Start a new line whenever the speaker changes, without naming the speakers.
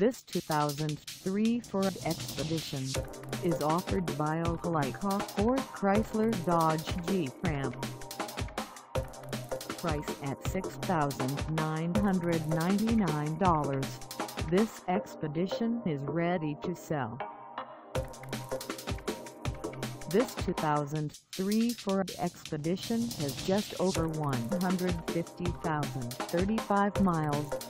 This 2003 Ford Expedition is offered by Opelika Ford Chrysler Dodge Jeep Ram. Price at $6,999. This Expedition is ready to sell. This 2003 Ford Expedition has just over 150,035 miles.